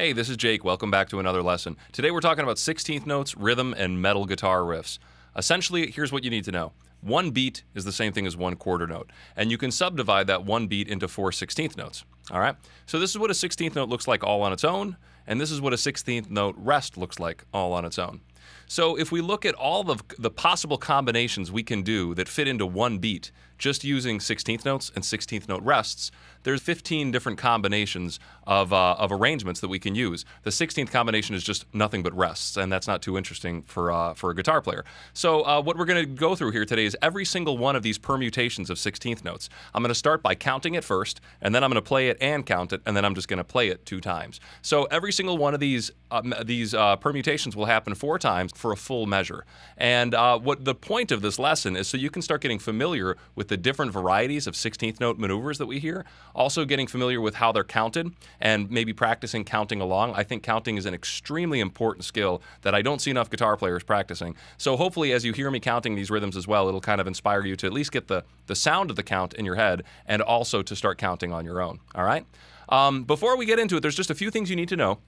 Hey, this is Jake. Welcome back to another lesson. Today we're talking about 16th notes, rhythm, and metal guitar riffs. Essentially, here's what you need to know. One beat is the same thing as one quarter note, and you can subdivide that one beat into four 16th notes. All right? So this is what a 16th note looks like all on its own, and this is what a 16th note rest looks like all on its own. So if we look at all of the possible combinations we can do that fit into one beat, just using 16th notes and 16th note rests, there's 15 different combinations of, uh, of arrangements that we can use. The 16th combination is just nothing but rests, and that's not too interesting for, uh, for a guitar player. So uh, what we're going to go through here today is every single one of these permutations of 16th notes. I'm going to start by counting it first, and then I'm going to play it and count it, and then I'm just going to play it two times. So every single one of these, uh, these uh, permutations will happen four times for a full measure. And uh, what the point of this lesson is so you can start getting familiar with the different varieties of 16th note maneuvers that we hear, also getting familiar with how they're counted, and maybe practicing counting along. I think counting is an extremely important skill that I don't see enough guitar players practicing. So hopefully, as you hear me counting these rhythms as well, it'll kind of inspire you to at least get the, the sound of the count in your head and also to start counting on your own. All right? Um, before we get into it, there's just a few things you need to know.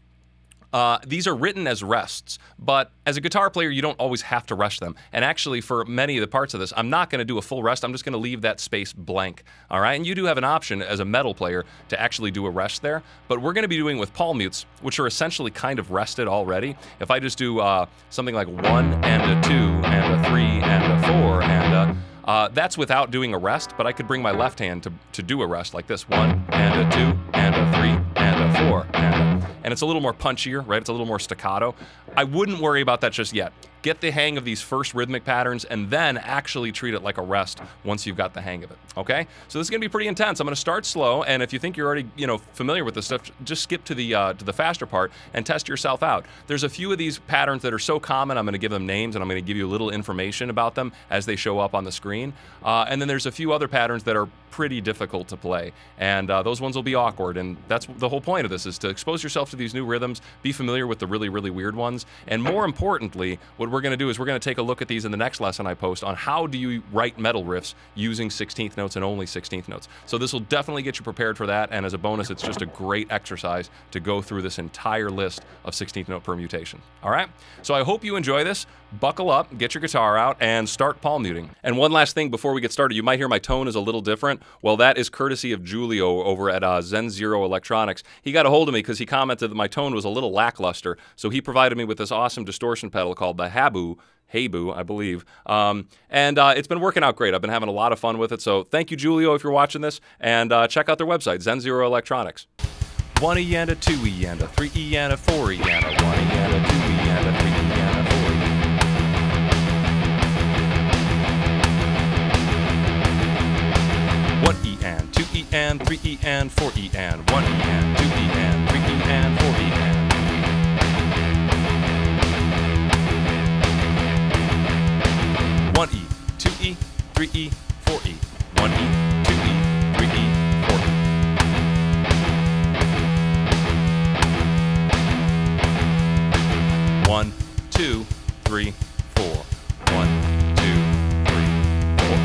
Uh, these are written as rests, but as a guitar player, you don't always have to rest them. And actually, for many of the parts of this, I'm not going to do a full rest. I'm just going to leave that space blank. All right. And you do have an option as a metal player to actually do a rest there. But we're going to be doing with palm mutes, which are essentially kind of rested already. If I just do uh, something like one and a two and a three and a four and a uh, that's without doing a rest, but I could bring my left hand to, to do a rest like this. One, and a two, and a three, and a four, and, a, and it's a little more punchier, right? It's a little more staccato. I wouldn't worry about that just yet get the hang of these first rhythmic patterns, and then actually treat it like a rest once you've got the hang of it. Okay? So this is gonna be pretty intense. I'm gonna start slow, and if you think you're already you know familiar with this stuff, just skip to the uh, to the faster part and test yourself out. There's a few of these patterns that are so common. I'm gonna give them names, and I'm gonna give you a little information about them as they show up on the screen. Uh, and then there's a few other patterns that are pretty difficult to play, and uh, those ones will be awkward. And that's the whole point of this is to expose yourself to these new rhythms, be familiar with the really really weird ones, and more importantly, what we're going to do is we're going to take a look at these in the next lesson I post on how do you write metal riffs using 16th notes and only 16th notes. So this will definitely get you prepared for that, and as a bonus, it's just a great exercise to go through this entire list of 16th note permutation. All right? So I hope you enjoy this. Buckle up, get your guitar out, and start palm muting. And one last thing before we get started, you might hear my tone is a little different. Well, that is courtesy of Julio over at uh, Zen Zero Electronics. He got a hold of me because he commented that my tone was a little lackluster, so he provided me with this awesome distortion pedal called the Habu Habu, I believe. Um, and uh, it's been working out great. I've been having a lot of fun with it. So thank you, Julio, if you're watching this. And uh, check out their website, Zen Zero Electronics. One E and a two E and a three E and a four E and a one E and a two E and a three E and a four E. One E and two E three E four E one E two E three E four E 3E, 4E, 1E, 2E, 3E, 4E. One, two, three, four. One, two, three, four.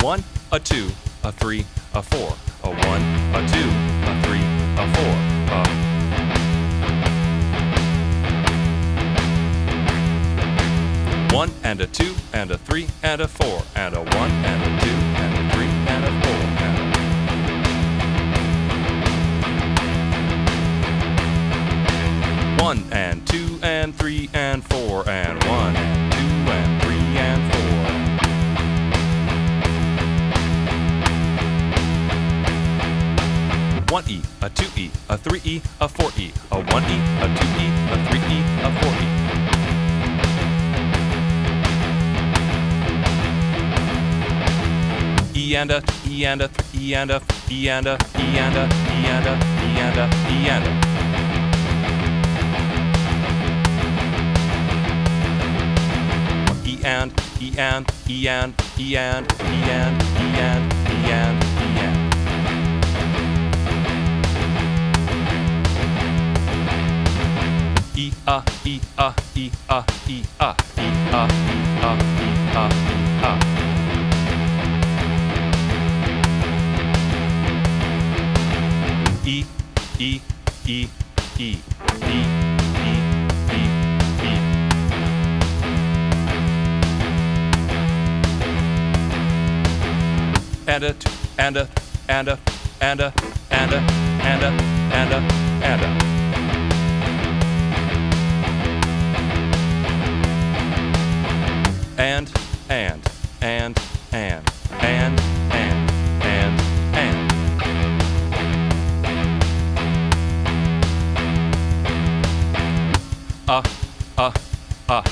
One, a two, a three, a four. A one, a two, one and a two and a three and a four and a one and a two and a three and a four and a one and two and three and four and one and two and three and four. One E, a two E, a three E, a four E, a one E, a two E, a three E, a four E. a, E and a, E and a. E and, E and, E and, E and, E and, E and, E and, E and. E a, E a, E a, E a, E a, E a, E a, E a. And a, and a, and a, and a, and a, and a, and a, and a. And, and, and, and, and, and, and, and. Uh, uh, uh,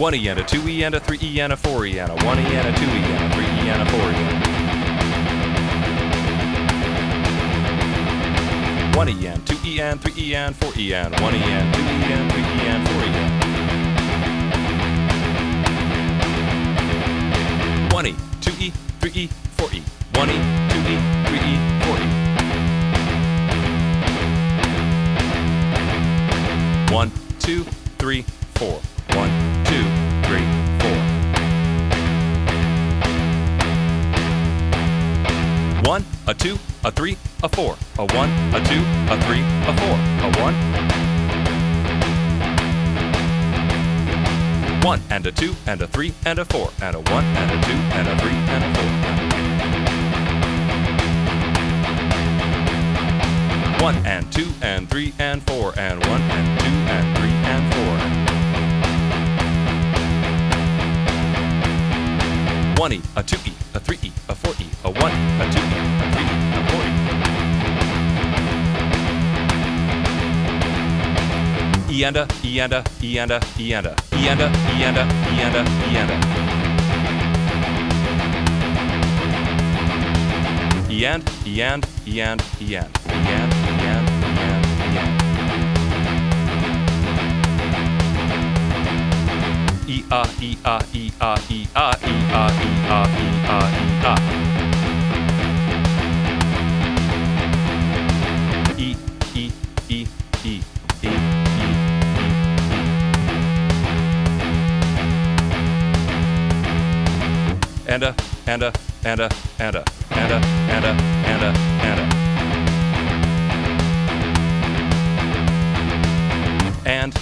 1 e and a 2 e and a 3 e and a 4 e and a 1 e and a 2 e and a 3 e and a 4 eana. 1 e ean, 2 e ean, 3 e ean, 4 e ean, 1 e ean, 2 e ean, 3 e ean, 4 ean. 1 e, 2 e, 3 e, 4 e, 1 e, 2 e, 3 e, 4 e. 1, 2, 3, 4. 1, One, a two, a three, a four. A one, a two, a three, a four. A one. One and a two and a three and a four and a one and a two and a three and a four. One and two and three and four and one and two and three and four. One E, a two E, a three E, Ienda, Ienda, Ienda, Ienda, Ienda, Ienda, Ienda, Ienda. E and, E and, E, E, E, E, E. and a, and a, and a, and a, and a, and a, and a, and a. And